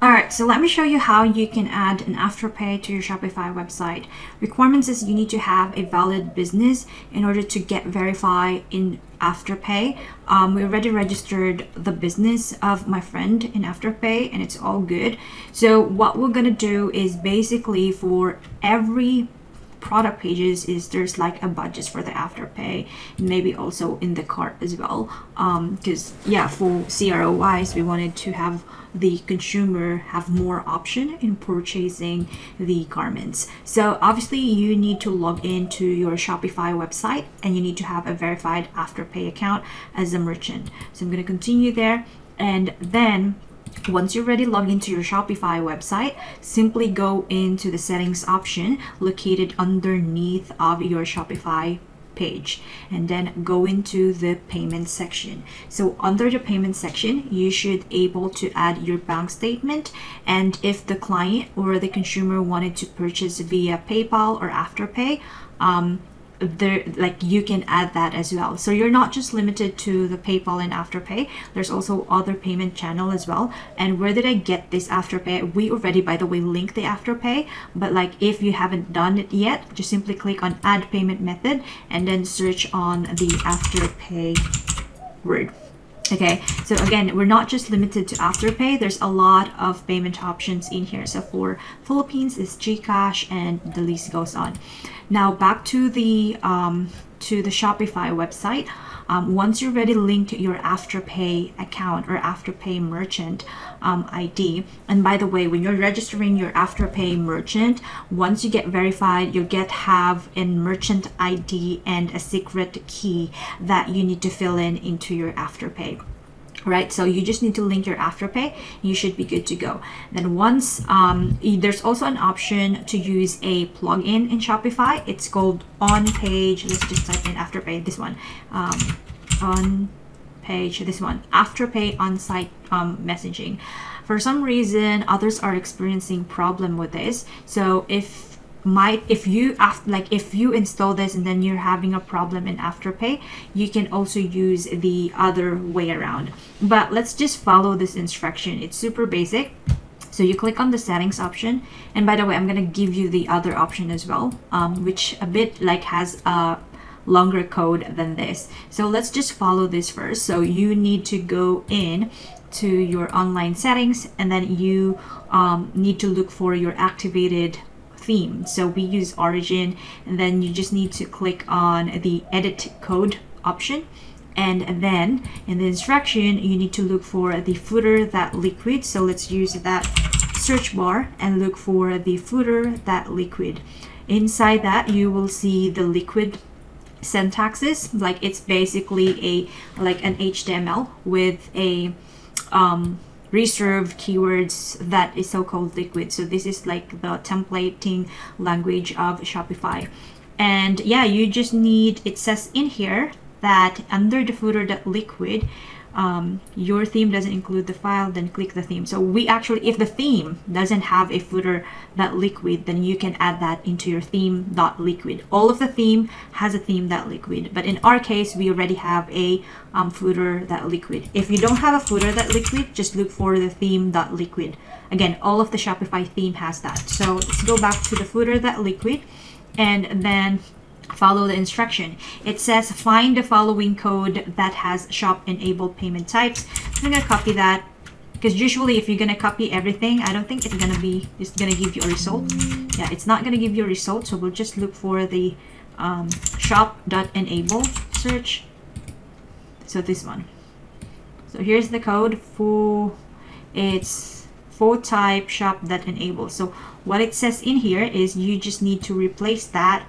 Alright, so let me show you how you can add an Afterpay to your Shopify website. Requirements is you need to have a valid business in order to get verified in Afterpay. Um, we already registered the business of my friend in Afterpay and it's all good. So what we're gonna do is basically for every product pages is there's like a budget for the afterpay maybe also in the cart as well because um, yeah for cro wise we wanted to have the consumer have more option in purchasing the garments. So obviously you need to log into your shopify website and you need to have a verified afterpay account as a merchant. So i'm going to continue there. And then once you're ready, log into your Shopify website. Simply go into the settings option located underneath of your Shopify page and then go into the payment section. So under the payment section you should able to add your bank statement and if the client or the consumer wanted to purchase via paypal or afterpay um, there like you can add that as well. So you're not just limited to the paypal and afterpay. There's also other payment channel as well. And where did i get this afterpay? We already by the way link the afterpay. But like if you haven't done it yet just simply click on add payment method and then search on the afterpay word Okay, so again, we're not just limited to Afterpay. There's a lot of payment options in here. So for Philippines, it's GCash and the list goes on. Now back to the um, to the Shopify website. Um, once you already linked your Afterpay account or Afterpay merchant um, ID, and by the way, when you're registering your Afterpay merchant, once you get verified, you'll get have a merchant ID and a secret key that you need to fill in into your Afterpay right? So you just need to link your afterpay. You should be good to go. Then once um, there's also an option to use a plugin in shopify. It's called on page let's just type in afterpay this one. Um, on page this one. Afterpay on-site um, messaging. For some reason others are experiencing problem with this. So if might if you after like if you install this and then you're having a problem in afterpay you can also use the other way around. But let's just follow this instruction. It's super basic. So you click on the settings option. And by the way i'm going to give you the other option as well um, which a bit like has a longer code than this. So let's just follow this first. So you need to go in to your online settings and then you um, need to look for your activated theme. So we use origin and then you just need to click on the edit code option. And then in the instruction you need to look for the footer dot liquid. So let's use that search bar and look for the footer dot liquid. Inside that you will see the liquid syntaxes. Like it's basically a like an html with a um, reserve keywords that is so-called liquid. So this is like the templating language of shopify. And yeah you just need it says in here that under the footer dot liquid um, your theme doesn't include the file, then click the theme. So we actually, if the theme doesn't have a footer dot liquid, then you can add that into your theme dot liquid. All of the theme has a theme dot liquid, but in our case, we already have a um, footer dot liquid. If you don't have a footer dot liquid, just look for the theme dot liquid. Again, all of the Shopify theme has that. So let's go back to the footer dot liquid and then follow the instruction. It says find the following code that has shop enabled payment types. I'm gonna copy that because usually if you're gonna copy everything, I don't think it's gonna be it's gonna give you a result. Yeah, it's not gonna give you a result, so we'll just look for the um, shop.enable search. So this one. So here's the code for it's for type shop that enable. So what it says in here is you just need to replace that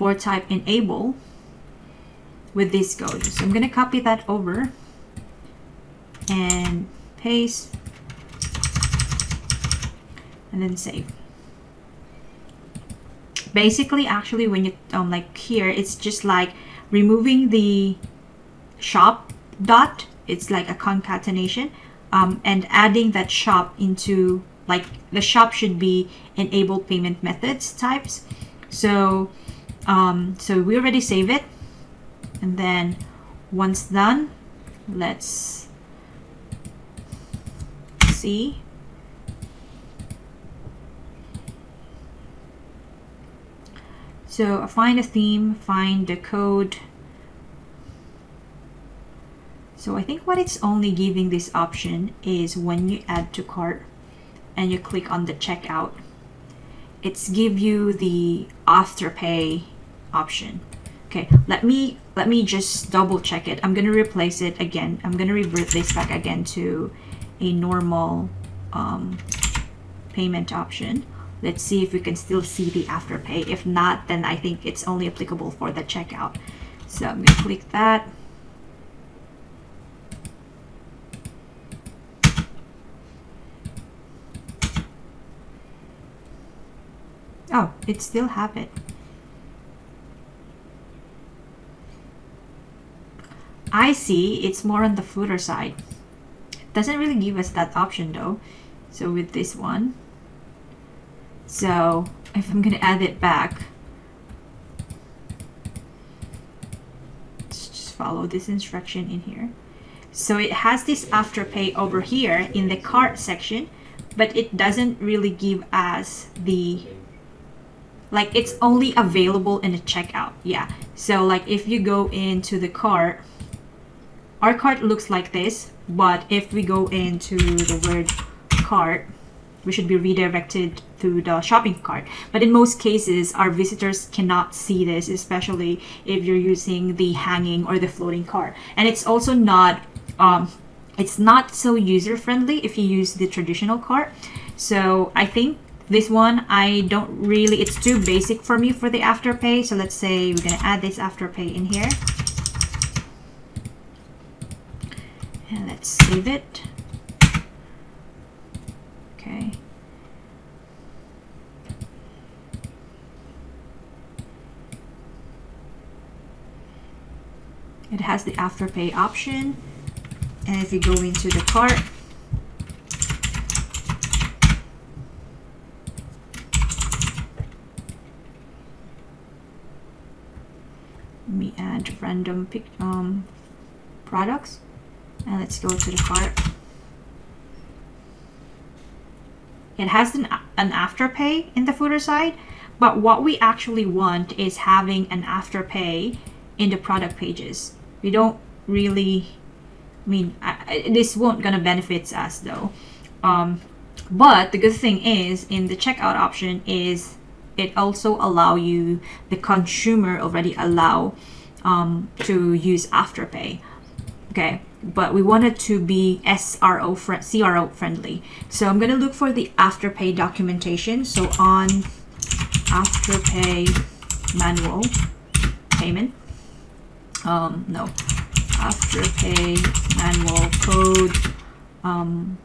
for type enable with this code. So I'm going to copy that over and paste and then save. Basically, actually, when you um, like here, it's just like removing the shop dot. It's like a concatenation um, and adding that shop into like the shop should be enabled payment methods types. So um, so we already save it. And then once done, let's see. So uh, find a theme, find the code. So I think what it's only giving this option is when you add to cart and you click on the checkout it's give you the afterpay option. Okay, let me let me just double check it. I'm gonna replace it again. I'm gonna revert this back again to a normal um, payment option. Let's see if we can still see the afterpay. If not, then I think it's only applicable for the checkout. So I'm gonna click that. Oh, it still have it. I see it's more on the footer side. Doesn't really give us that option though. So with this one, so if I'm going to add it back, let's just follow this instruction in here. So it has this afterpay over here in the cart section, but it doesn't really give us the like it's only available in the checkout yeah so like if you go into the cart our cart looks like this but if we go into the word cart we should be redirected to the shopping cart. But in most cases, our visitors cannot see this, especially if you're using the hanging or the floating cart. And it's also not, um, it's not so user friendly if you use the traditional cart. So I think this one, I don't really, it's too basic for me for the afterpay. So let's say we're gonna add this afterpay in here. And let's save it. Okay. It has the afterpay option. And if you go into the cart, let me add random um, products and let's go to the cart. It has an, an afterpay in the footer side, but what we actually want is having an afterpay in the product pages. We don't really, I mean, I, this won't gonna benefit us though. Um, but the good thing is in the checkout option is it also allow you, the consumer already allow um, to use afterpay. Okay, but we want it to be SRO fr CRO friendly. So I'm going to look for the Afterpay documentation. So on Afterpay manual payment, um, no, Afterpay manual code, um,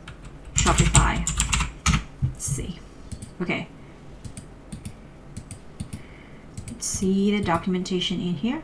Shopify. Let's see. Okay. Let's see the documentation in here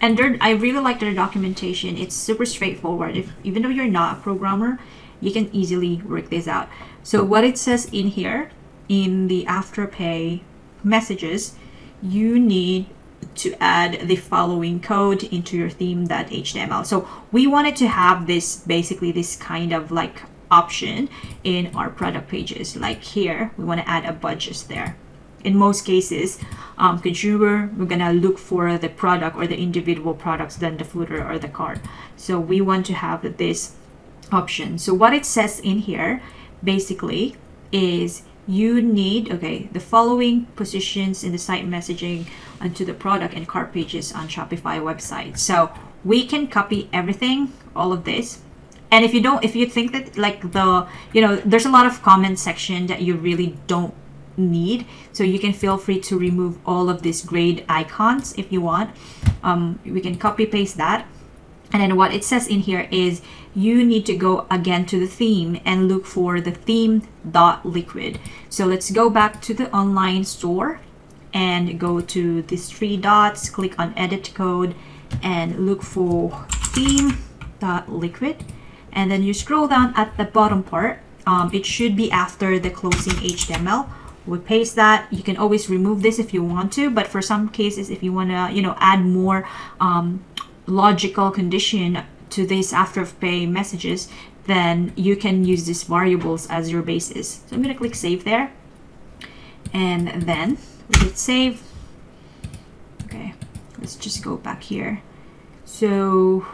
and I really like their documentation. It's super straightforward. If even though you're not a programmer, you can easily work this out. So what it says in here, in the Afterpay messages, you need to add the following code into your theme.html. So we wanted to have this basically this kind of like option in our product pages. Like here, we want to add a budget there in most cases, um, consumer, we're gonna look for the product or the individual products than the footer or the cart. So we want to have this option. So what it says in here basically is you need, okay, the following positions in the site messaging onto the product and cart pages on Shopify website. So we can copy everything, all of this, and if you don't if you think that like the you know there's a lot of comment section that you really don't need. So you can feel free to remove all of these grade icons if you want. Um, we can copy paste that. And then what it says in here is you need to go again to the theme and look for the theme dot liquid. So let's go back to the online store and go to these three dots, click on edit code and look for theme dot liquid. And then you scroll down at the bottom part. Um, it should be after the closing HTML we paste that. You can always remove this if you want to but for some cases if you want to you know add more um, logical condition to this afterpay messages then you can use these variables as your basis. So i'm going to click save there. And then we hit save. Okay let's just go back here. So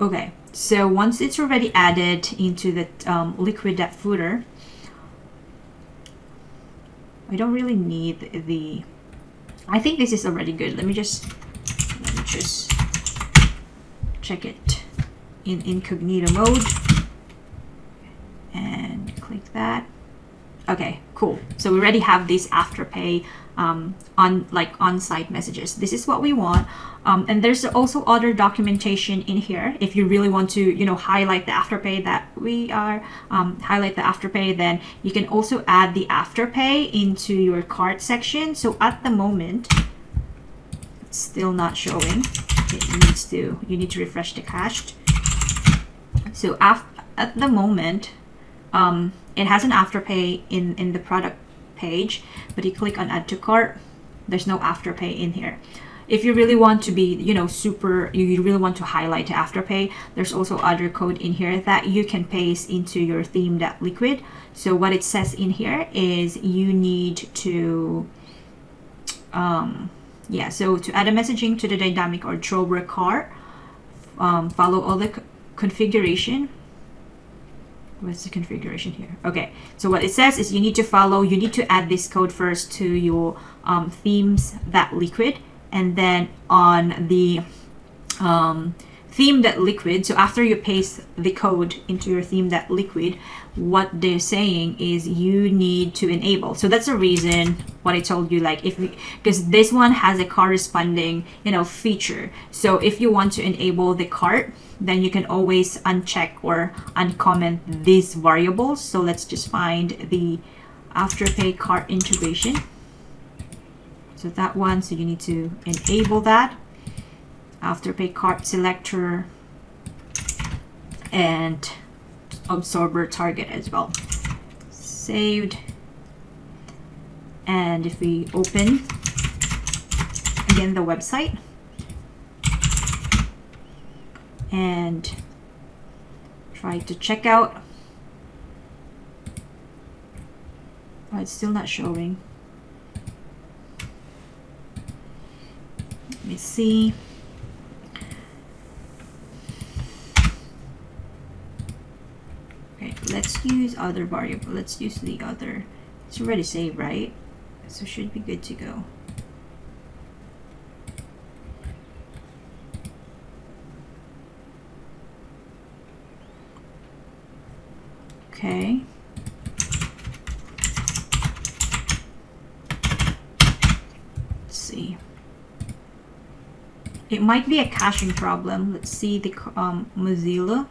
okay so once it's already added into the um, liquid footer I don't really need the I think this is already good. Let me just let me just check it in incognito mode and click that. Okay cool. So we already have this afterpay um, on like on-site messages. This is what we want. Um, and there's also other documentation in here. If you really want to you know highlight the afterpay that we are um, highlight the afterpay then you can also add the afterpay into your cart section. So at the moment it's still not showing. It needs to you need to refresh the cached so af at the moment um, it has an afterpay in in the product page but you click on add to cart there's no afterpay in here. If you really want to be you know super you really want to highlight afterpay there's also other code in here that you can paste into your theme dot liquid. So what it says in here is you need to um yeah so to add a messaging to the dynamic or drawer cart um, follow all the configuration what's the configuration here? Okay so what it says is you need to follow you need to add this code first to your um, themes dot liquid and then on the um, theme dot liquid so after you paste the code into your theme dot liquid what they're saying is you need to enable. So that's the reason what i told you like if because this one has a corresponding you know feature. So if you want to enable the cart then you can always uncheck or uncomment these variables so let's just find the afterpay cart integration. So that one so you need to enable that afterpay card selector and observer target as well. Saved. And if we open again the website. And try to check out. Oh, it's still not showing. Let me see let's use other variable. Let's use the other. It's already saved right? So should be good to go. Okay. Let's see. It might be a caching problem. Let's see the um, Mozilla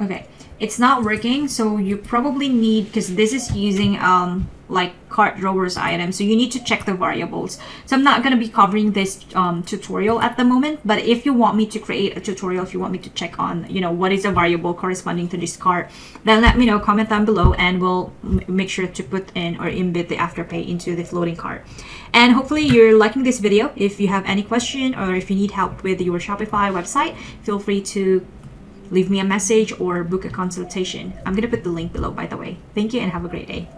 okay it's not working so you probably need because this is using um like cart drawers item so you need to check the variables. So i'm not going to be covering this um, tutorial at the moment but if you want me to create a tutorial if you want me to check on you know what is a variable corresponding to this cart then let me know comment down below and we'll make sure to put in or embed the afterpay into the floating cart. And hopefully you're liking this video. If you have any question or if you need help with your shopify website feel free to leave me a message or book a consultation. I'm going to put the link below, by the way. Thank you and have a great day.